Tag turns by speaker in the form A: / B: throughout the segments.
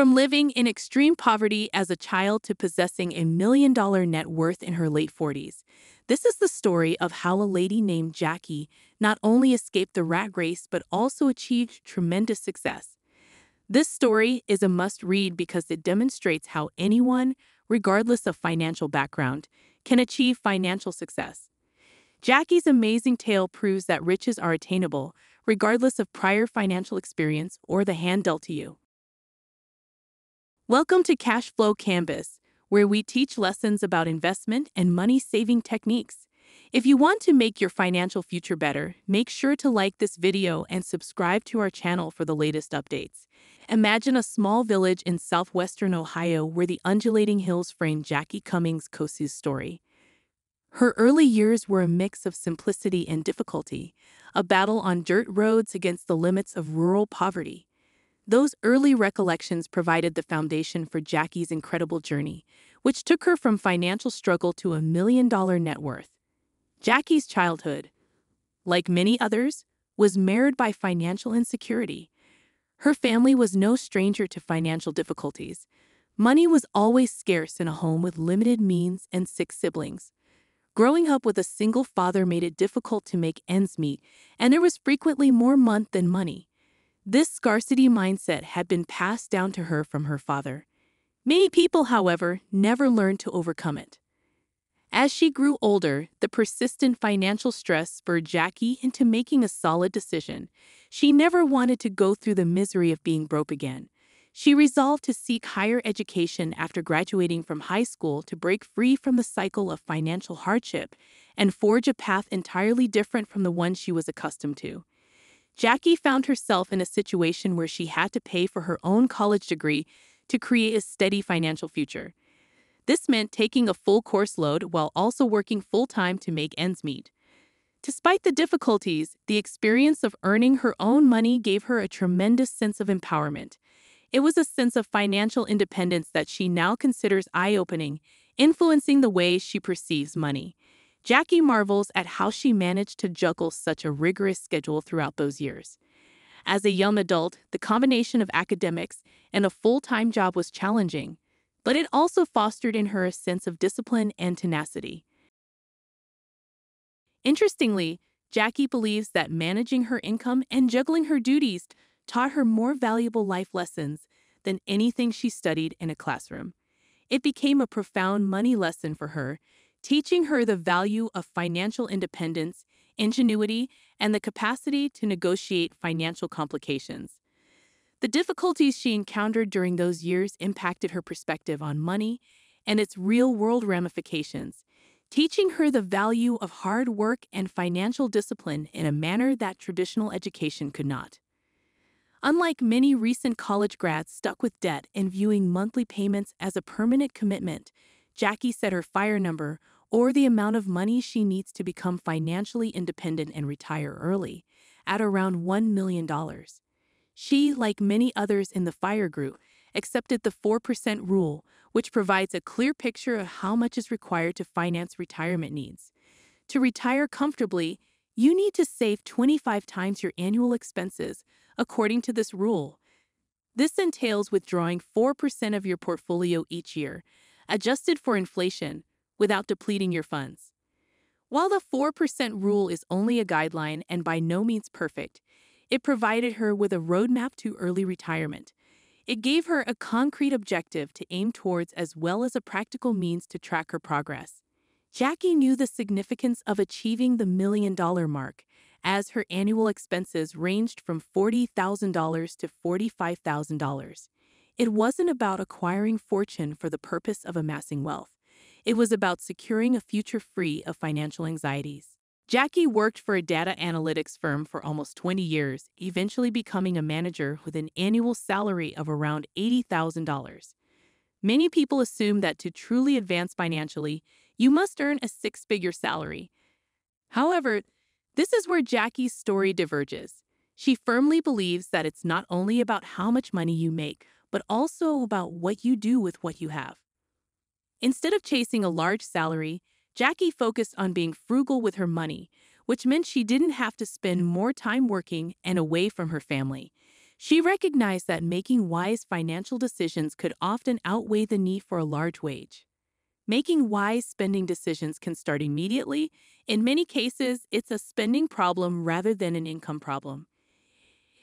A: From living in extreme poverty as a child to possessing a million dollar net worth in her late 40s, this is the story of how a lady named Jackie not only escaped the rat race but also achieved tremendous success. This story is a must read because it demonstrates how anyone, regardless of financial background, can achieve financial success. Jackie's amazing tale proves that riches are attainable, regardless of prior financial experience or the hand dealt to you. Welcome to Cash Flow Canvas, where we teach lessons about investment and money saving techniques. If you want to make your financial future better, make sure to like this video and subscribe to our channel for the latest updates. Imagine a small village in southwestern Ohio where the undulating hills frame Jackie Cummings Koski's story. Her early years were a mix of simplicity and difficulty, a battle on dirt roads against the limits of rural poverty. Those early recollections provided the foundation for Jackie's incredible journey, which took her from financial struggle to a million dollar net worth. Jackie's childhood, like many others, was marred by financial insecurity. Her family was no stranger to financial difficulties. Money was always scarce in a home with limited means and six siblings. Growing up with a single father made it difficult to make ends meet, and there was frequently more month than money. This scarcity mindset had been passed down to her from her father. Many people, however, never learned to overcome it. As she grew older, the persistent financial stress spurred Jackie into making a solid decision. She never wanted to go through the misery of being broke again. She resolved to seek higher education after graduating from high school to break free from the cycle of financial hardship and forge a path entirely different from the one she was accustomed to. Jackie found herself in a situation where she had to pay for her own college degree to create a steady financial future. This meant taking a full course load while also working full time to make ends meet. Despite the difficulties, the experience of earning her own money gave her a tremendous sense of empowerment. It was a sense of financial independence that she now considers eye opening, influencing the way she perceives money. Jackie marvels at how she managed to juggle such a rigorous schedule throughout those years. As a young adult, the combination of academics and a full time job was challenging, but it also fostered in her a sense of discipline and tenacity. Interestingly, Jackie believes that managing her income and juggling her duties taught her more valuable life lessons than anything she studied in a classroom. It became a profound money lesson for her teaching her the value of financial independence, ingenuity, and the capacity to negotiate financial complications. The difficulties she encountered during those years impacted her perspective on money and its real world ramifications, teaching her the value of hard work and financial discipline in a manner that traditional education could not. Unlike many recent college grads stuck with debt and viewing monthly payments as a permanent commitment, Jackie set her fire number or the amount of money she needs to become financially independent and retire early at around $1 million. She, like many others in the FIRE group, accepted the 4% rule, which provides a clear picture of how much is required to finance retirement needs. To retire comfortably, you need to save 25 times your annual expenses, according to this rule. This entails withdrawing 4% of your portfolio each year, adjusted for inflation, without depleting your funds. While the 4% rule is only a guideline and by no means perfect, it provided her with a roadmap to early retirement. It gave her a concrete objective to aim towards as well as a practical means to track her progress. Jackie knew the significance of achieving the million dollar mark, as her annual expenses ranged from $40,000 to $45,000. It wasn't about acquiring fortune for the purpose of amassing wealth. It was about securing a future free of financial anxieties. Jackie worked for a data analytics firm for almost 20 years, eventually becoming a manager with an annual salary of around $80,000. Many people assume that to truly advance financially, you must earn a six figure salary. However, this is where Jackie's story diverges. She firmly believes that it's not only about how much money you make, but also about what you do with what you have. Instead of chasing a large salary, Jackie focused on being frugal with her money, which meant she didn't have to spend more time working and away from her family. She recognized that making wise financial decisions could often outweigh the need for a large wage. Making wise spending decisions can start immediately. In many cases, it's a spending problem rather than an income problem.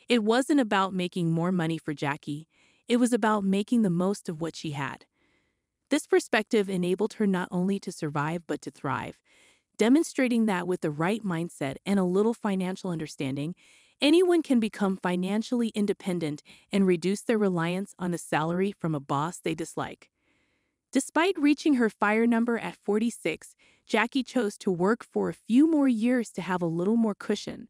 A: It wasn't about making more money for Jackie, it was about making the most of what she had. This perspective enabled her not only to survive but to thrive, demonstrating that with the right mindset and a little financial understanding, anyone can become financially independent and reduce their reliance on a salary from a boss they dislike. Despite reaching her fire number at 46, Jackie chose to work for a few more years to have a little more cushion.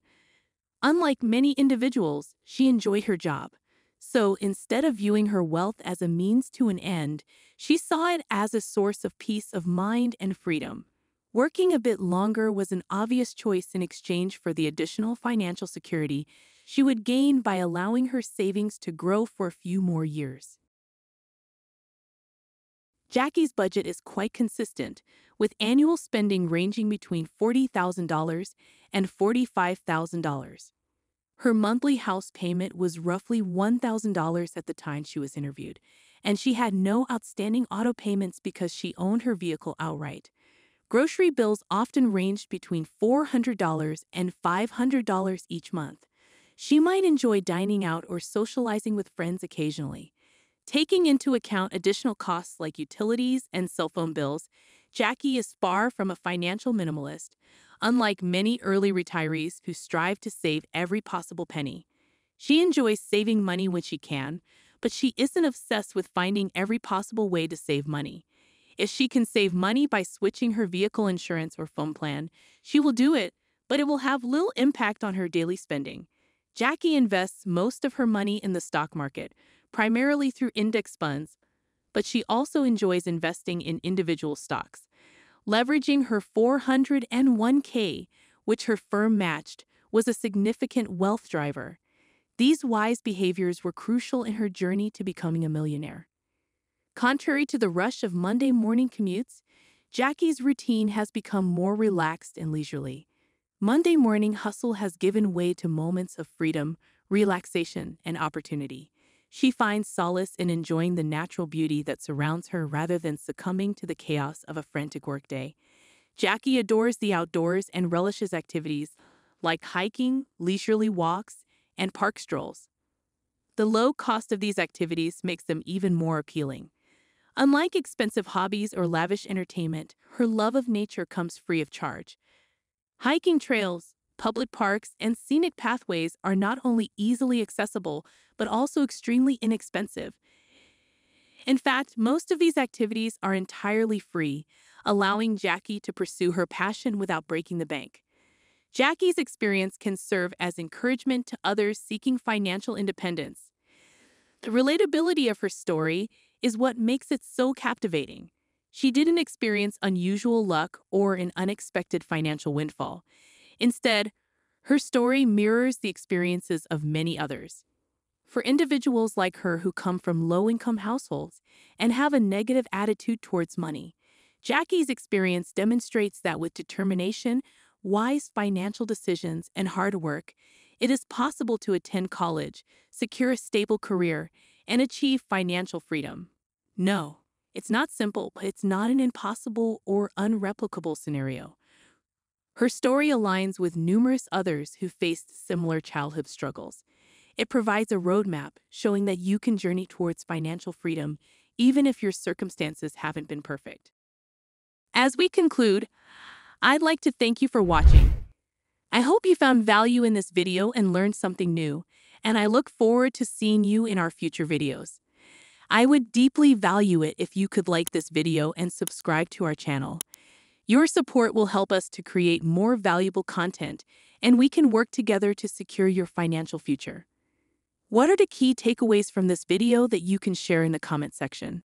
A: Unlike many individuals, she enjoyed her job. So instead of viewing her wealth as a means to an end, she saw it as a source of peace of mind and freedom. Working a bit longer was an obvious choice in exchange for the additional financial security she would gain by allowing her savings to grow for a few more years. Jackie's budget is quite consistent, with annual spending ranging between $40,000 and $45,000. Her monthly house payment was roughly $1,000 at the time she was interviewed, and she had no outstanding auto payments because she owned her vehicle outright. Grocery bills often ranged between $400 and $500 each month. She might enjoy dining out or socializing with friends occasionally. Taking into account additional costs like utilities and cell phone bills, Jackie is far from a financial minimalist, unlike many early retirees who strive to save every possible penny. She enjoys saving money when she can, but she isn't obsessed with finding every possible way to save money. If she can save money by switching her vehicle insurance or phone plan, she will do it, but it will have little impact on her daily spending. Jackie invests most of her money in the stock market, primarily through index funds, but she also enjoys investing in individual stocks. Leveraging her 401k, which her firm matched, was a significant wealth driver. These wise behaviors were crucial in her journey to becoming a millionaire. Contrary to the rush of Monday morning commutes, Jackie's routine has become more relaxed and leisurely. Monday morning hustle has given way to moments of freedom, relaxation, and opportunity. She finds solace in enjoying the natural beauty that surrounds her rather than succumbing to the chaos of a frantic workday. Jackie adores the outdoors and relishes activities like hiking, leisurely walks, and park strolls. The low cost of these activities makes them even more appealing. Unlike expensive hobbies or lavish entertainment, her love of nature comes free of charge. Hiking trails, public parks, and scenic pathways are not only easily accessible, but also extremely inexpensive. In fact, most of these activities are entirely free, allowing Jackie to pursue her passion without breaking the bank. Jackie's experience can serve as encouragement to others seeking financial independence. The relatability of her story is what makes it so captivating. She didn't experience unusual luck or an unexpected financial windfall. Instead, her story mirrors the experiences of many others. For individuals like her who come from low income households and have a negative attitude towards money, Jackie's experience demonstrates that with determination, wise financial decisions, and hard work, it is possible to attend college, secure a stable career, and achieve financial freedom. No, it's not simple, but it's not an impossible or unreplicable scenario. Her story aligns with numerous others who faced similar childhood struggles. It provides a roadmap showing that you can journey towards financial freedom even if your circumstances haven't been perfect. As we conclude, I'd like to thank you for watching. I hope you found value in this video and learned something new, and I look forward to seeing you in our future videos. I would deeply value it if you could like this video and subscribe to our channel. Your support will help us to create more valuable content, and we can work together to secure your financial future. What are the key takeaways from this video that you can share in the comment section?